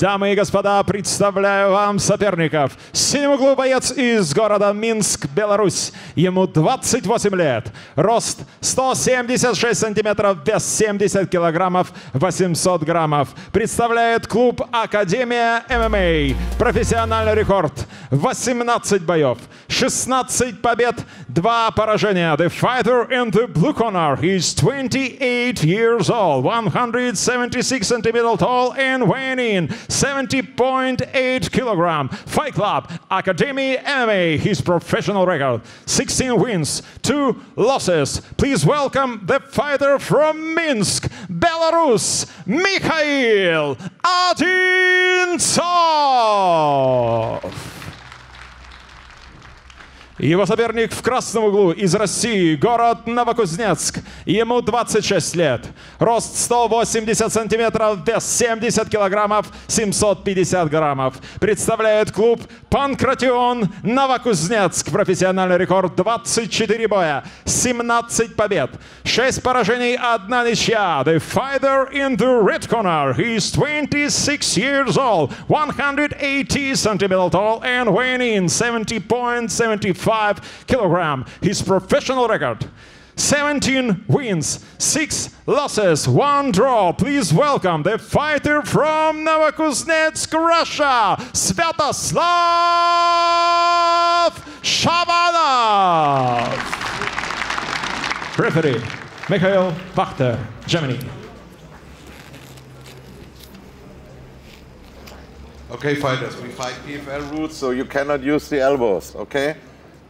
Дамы и господа, представляю вам соперников. В синем углу боец из города Минск, Беларусь. Ему 28 лет. Рост 176 сантиметров, вес 70 килограммов, 800 граммов. Представляет клуб Академия ММА. Профессиональный рекорд 18 боев, 16 побед, 2 поражения. The fighter in the blue corner. He's 28 years old, 176 centimeters tall and weighing in 70.8 kilogram. Fight Club, Academy MMA, his professional record. 16 wins, 2 losses. Please welcome the fighter from Minsk, Belarus, Mikhail Odintsov. Его соперник в красном углу из России, город Новокузнецк. Ему 26 лет. Рост 180 сантиметров, вес 70 килограммов, 750 граммов. Представляет клуб Панкратион Новокузнецк. Профессиональный рекорд 24 боя, 17 побед, 6 поражений, 1 ничья. The fighter in the red corner. He's 26 years old, 180 centimeters tall and weighing in 70.75 kilogram. His professional record. 17 wins, 6 losses, 1 draw. Please welcome the fighter from Novokuznetsk, Russia, Svetoslav Shabanov. Referee, Mikhail Wachter, Germany. Okay, fighters, we fight PFL rules, so you cannot use the elbows, okay?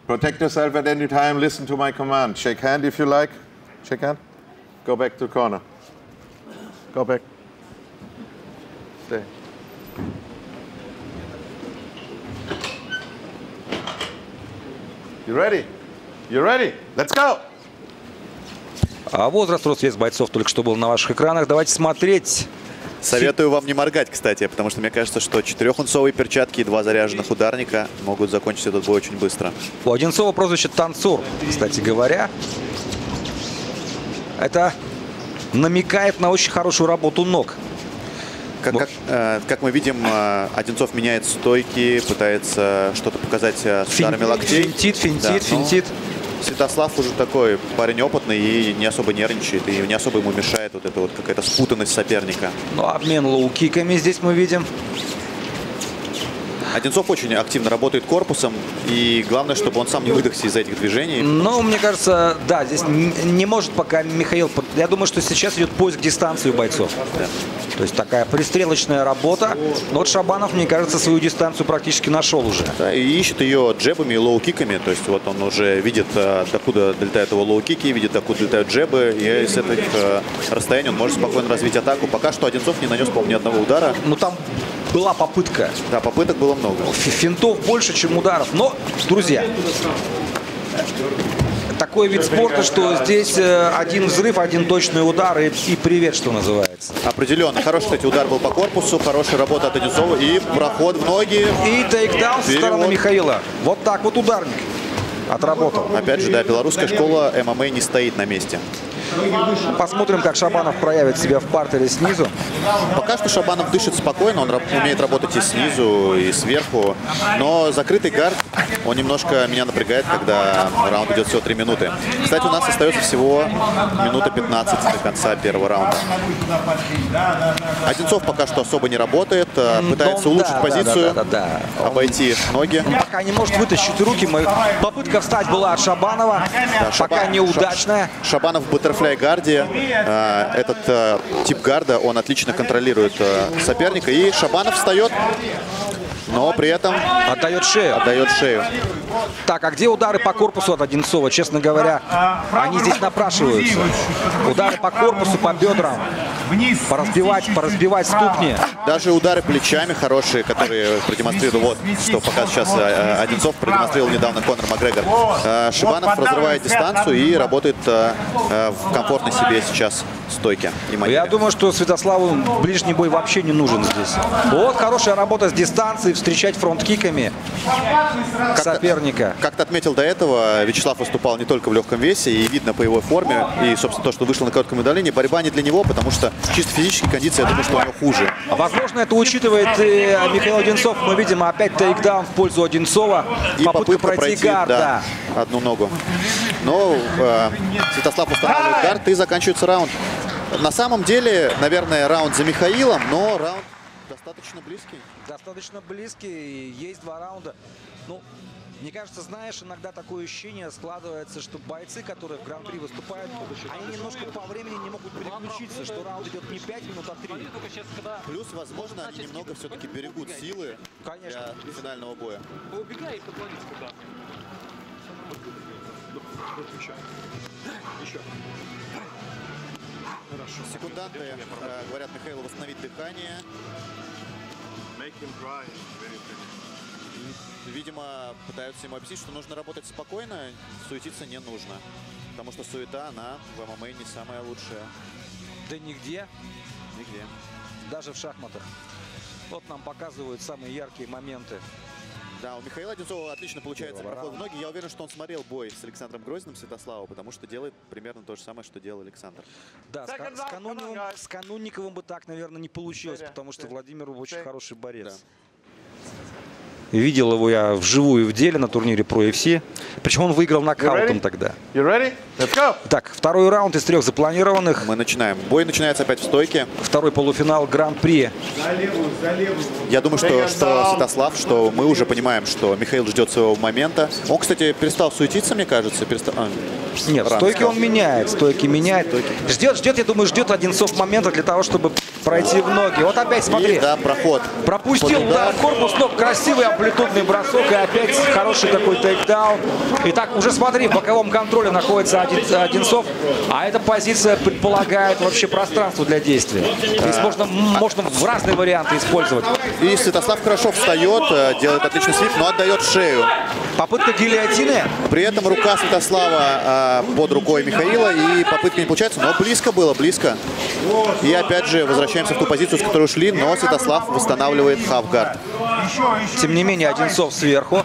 Protect yourself at any time, listen to my command. Shake hand if you like. Shake hand. Go back to corner. Go back. Stay. You ready? You ready? Let's go! А возраст, рост, вес бойцов только что был на ваших экранах. Давайте смотреть. Советую вам не моргать, кстати, потому что мне кажется, что четырехунцовые перчатки и два заряженных ударника могут закончить этот бой очень быстро. У Одинцова прозвище «Танцор», кстати говоря. Это намекает на очень хорошую работу ног. Как, как, э, как мы видим, э, Одинцов меняет стойки, пытается что-то показать э, с ударами локтей. Финтит, финтит, Да, но финтит. Святослав уже такой парень опытный и не особо нервничает, и не особо ему мешает вот эта вот какая-то спутанность соперника. Ну, обмен лоу-киками здесь мы видим. Одинцов очень активно работает корпусом, и главное, чтобы он сам не выдохся из-за этих движений. Но мне кажется, да, здесь не может пока Михаил... Я думаю, что сейчас идет поиск дистанции у бойцов. То есть такая пристрелочная работа. Но вот Шабанов, мне кажется, свою дистанцию практически нашел уже. Да, и ищет ее джебами и лоу-киками. То есть вот он уже видит, э, докуда долетают его лоу-кики, видит, докуда долетают джебы. И с этих э, расстояний он может спокойно развить атаку. Пока что Одинцов не нанес, по-моему, ни одного удара. Ну, там была попытка. Да, попыток было много. Фи- Финтов больше, чем ударов. Но, друзья, такой вид спорта, что здесь э, один взрыв, один точный удар и, и привет, что называется. Определенно. Хороший, кстати, удар был по корпусу, хорошая работа от Одинцова и проход в ноги. И тейкдаун со стороны. Михаила. Вот так вот ударник отработал. Опять же, да, белорусская школа ММА не стоит на месте. Посмотрим, как Шабанов проявит себя в партере снизу. Пока что Шабанов дышит спокойно, он умеет работать и снизу, и сверху. Но закрытый гард, он немножко меня напрягает, когда раунд идет всего 3 минуты. Кстати, у нас остается всего минута 15 до конца первого раунда. Одинцов пока что особо не работает, а пытается Ну, улучшить да, позицию, да, да, да. обойти ноги. Он пока не может вытащить руки. Попытка встать была от Шабанова. пока неудачная. Ша- Шабанов в баттерфляй гарде. э, Этот э, тип гарда, он отлично контролирует э, соперника. И Шабанов встает, но при этом Отдает шею. отдает шею. Так, а где удары по корпусу от Одинцова? Честно говоря, они здесь напрашиваются. Удары по корпусу, по бедрам. Поразбивать, поразбивать ступни. Даже удары плечами хорошие, которые продемонстрировал, вот, что пока сейчас э, Одинцов продемонстрировал недавно Конор Макгрегор. Э, Шибанов разрывает дистанцию и работает э, в комфортной себе сейчас стойке. Я думаю, что Святославу ближний бой вообще не нужен здесь. Вот хорошая работа с дистанцией, встречать фронт-киками соперника. Как ты отметил до этого, Вячеслав выступал не только в легком весе, и видно по его форме, и, собственно, то, что вышел на коротком удалении, борьба не для него, потому что чисто физические кондиции, я думаю, что у него хуже. А, Возможно, это учитывает и Михаил Одинцов. Мы видим опять тейкдаун в пользу Одинцова. И Попытка пройти гард, да. одну ногу. Но э, Святослав устанавливает гард и заканчивается раунд. На самом деле, наверное, раунд за Михаилом, но раунд достаточно близкий. Достаточно близкий. Есть два раунда. Ну, мне кажется, знаешь, иногда такое ощущение складывается, что бойцы, которые в Гран-при выступают, они немножко по времени не могут переключиться, что раунд идет не 5 минут, а 3. Плюс, возможно, они немного все-таки берегут силы Конечно. для финального боя. Убегай и подводись куда. Еще. Секунданты э, говорят Михаилу восстановить дыхание. Видимо, пытаются ему объяснить, что нужно работать спокойно, суетиться не нужно. Потому что суета, она в ММА не самая лучшая. Да нигде, Нигде. даже в шахматах. Вот нам показывают самые яркие моменты. Да, у Михаила Одинцова отлично получается Первого проход в ноги. Я уверен, что он смотрел бой с Александром Грозным Святослава, потому что делает примерно то же самое, что делал Александр. Да, с, с Канунниковым, с Канунниковым бы так, наверное, не получилось, потому что Владимир очень хороший борец. Видел его я вживую в деле на турнире Pro FC. Причем он выиграл нокаутом тогда. You ready? Let's go. Так, второй раунд из трех запланированных. Мы начинаем. Бой начинается опять в стойке. Второй полуфинал Гран-при. Я думаю, что, что Святослав, что мы уже понимаем, что Михаил ждет своего момента. Он, кстати, перестал суетиться, мне кажется. Перестал... а, Нет, рано стойки он меняет, стойки меняет. Ждет, ждет, я думаю, ждет Одинцов момента для того, чтобы пройти в ноги. Вот опять, смотри, И, да, проход. пропустил удар корпус, но красивый амплитудный бросок и опять хороший такой тейкдаун. Итак, уже смотри, в боковом контроле находится Один- Одинцов, а эта позиция предполагает вообще пространство для действия. Здесь можно, можно в разные варианты использовать. И Святослав хорошо встает, э, делает отличный свип, но отдает шею. Попытка гильотины. При этом рука Святослава э, под рукой Михаила, и попытка не получается, но близко было, близко. И опять же возвращаемся в ту позицию, с которой ушли, но Святослав восстанавливает хавгард. Тем не менее, Одинцов сверху.